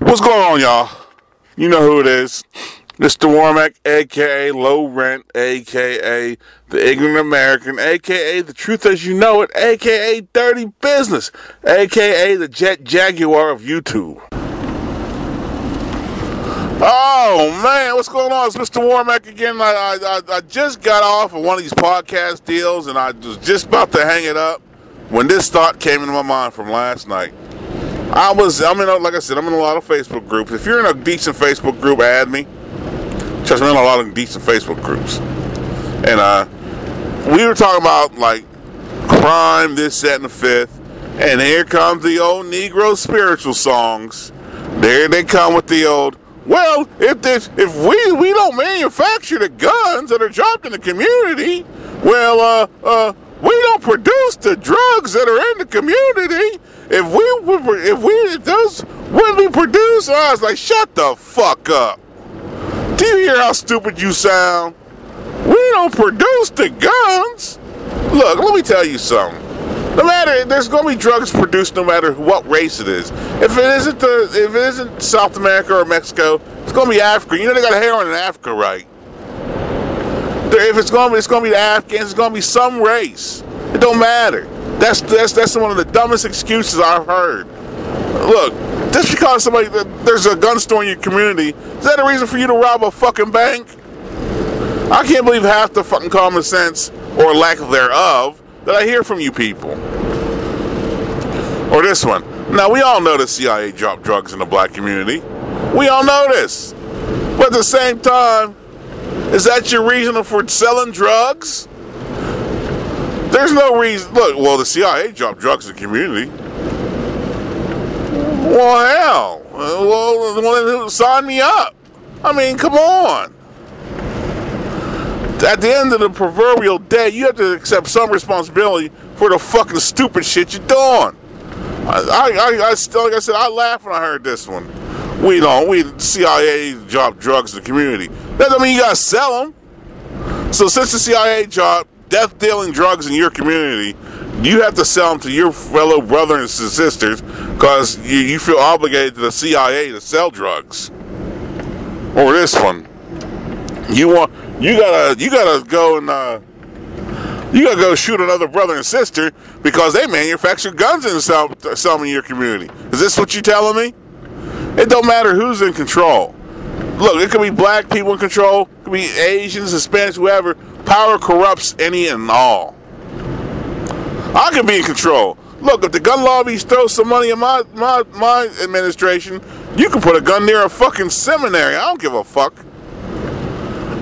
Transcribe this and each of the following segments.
What's going on, y'all? You know who it is. Mr. Wormack, aka Low Rent, aka The Ignorant American, aka The Truth as You Know It, aka Dirty Business, aka The Jet Jaguar of YouTube. Oh man, what's going on? It's Mr. Wormack again. I, I, I just got off of one of these podcast deals and I was just about to hang it up when this thought came into my mind from last night. I was, I'm in, a, like I said, I'm in a lot of Facebook groups. If you're in a decent Facebook group, add me. Trust me, I'm in a lot of decent Facebook groups. And uh, we were talking about like crime, this, that, and the fifth. And here comes the old Negro spiritual songs. There they come with the old. Well, if this, if we we don't manufacture the guns that are dropped in the community, well, uh, uh, we don't produce the drugs that are in the community. If we if we if those when we produce, I was like, shut the fuck up. Do you hear how stupid you sound? We don't produce the guns. Look, let me tell you something. No matter, there's to be drugs produced no matter what race it is. If it isn't the, if it isn't South America or Mexico, it's to be Africa. You know they got heroin in Africa, right? If it's to be, it's to be the Afghans. It's to be some race. It don't matter. That's that's that's one of the dumbest excuses I've heard. Look, just because somebody there's a gun store in your community, is that a reason for you to rob a fucking bank? I can't believe half the fucking common sense or lack thereof that I hear from you people. Or this one. Now we all know the CIA dropped drugs in the black community. We all know this. But at the same time, is that your reason for selling drugs? There's no reason. Look, well, the CIA dropped drugs in the community. Well, hell. Well, well, sign me up. I mean, come on. At the end of the proverbial day, you have to accept some responsibility for the fucking stupid shit you're doing. I, I, I, like I said, I laughed when I heard this one. We don't. We CIA dropped drugs in the community. That doesn't mean you gotta sell them. So since the CIA dropped death dealing drugs in your community, you have to sell them to your fellow brothers and sisters because you, you feel obligated to the CIA to sell drugs. Or this one, you want you gotta you gotta go and uh, you gotta go shoot another brother and sister because they manufacture guns and sell, sell in your community. Is this what you're telling me? It don't matter who's in control. Look, it could be black people in control, it could be Asians, Hispanics, whoever. Power corrupts any and all. I can be in control. Look, if the gun lobbies throw some money in my, my, my administration, you can put a gun near a fucking seminary. I don't give a fuck. At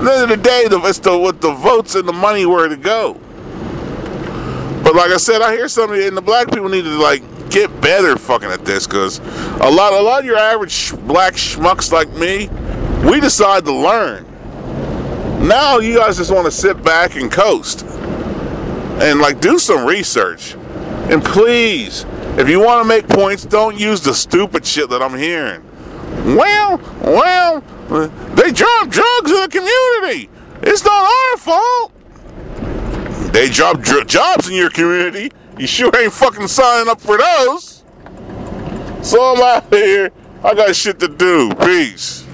the end of the day, it's the, with the votes and the money where to go. But like I said, I hear some of and the black people need to like get better fucking at this because a lot, a lot of your average black schmucks like me, we decide to learn. Now you guys just want to sit back and coast and like do some research. And please, if you want to make points, don't use the stupid shit that I'm hearing. Well, well, they drop drugs in the community. It's not our fault. They drop dr- jobs in your community. You sure ain't fucking signing up for those. So I'm out here. I got shit to do. Peace.